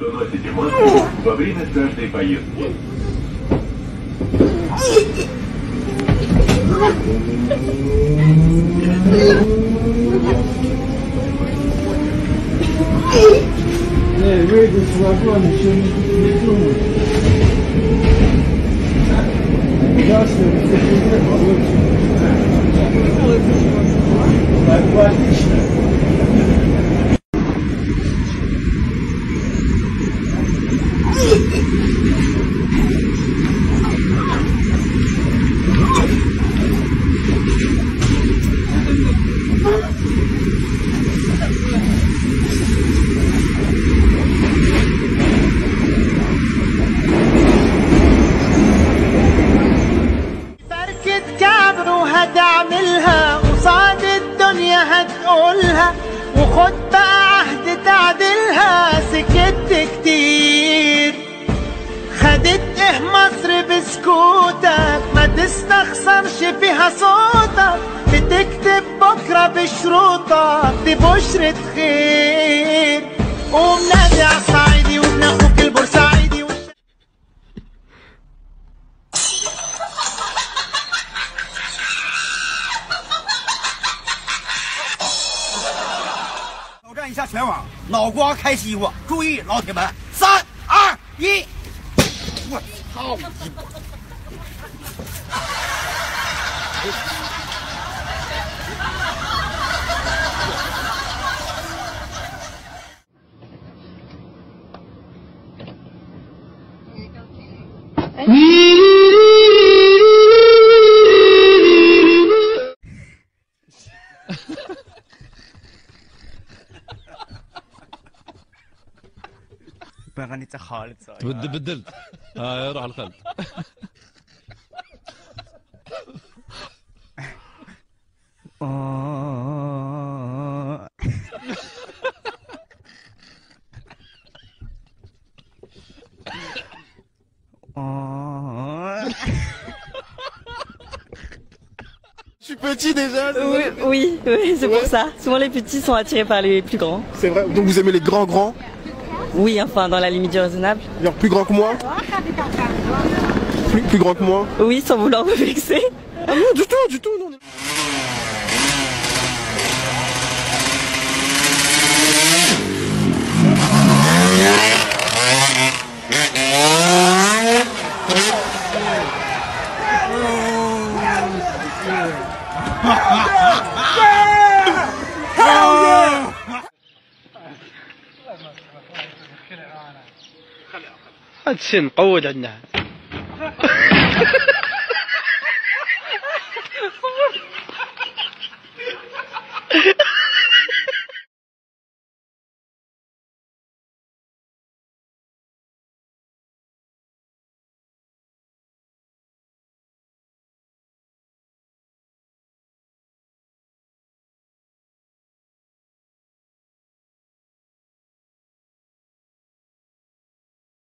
что носите маску во время каждой поездки. Эй, выйди с вагона, еще не, не думай. Ясно, все приехал, лучше. Так, هتقولها وخد بقى عهد تعدلها سكت كتير. خدت إيه مصر بسكوتك؟ ما تستخسرش فيها صوتك. بتكتب بكرة بشروطك دي بشرة خير. قوم نادي 一下全网，脑瓜开西瓜，注意老铁们，三二一，我操你 ！بغنيت خالد صاير بدل بدلت ها روح الخلف آه. آه. Je suis petit déjà. c'est Oui, vrai oui, oui, c'est Ouais. pour ça. Souvent les petits sont attirés par les plus grands. C'est vrai. Donc vous aimez les grands grands, Oui, enfin dans la limite du raisonnable. genre plus grands que moi plus, plus grands que moi Oui, sans vouloir me vexer. Ah non, du tout, du tout, non. أدسن قود عندنا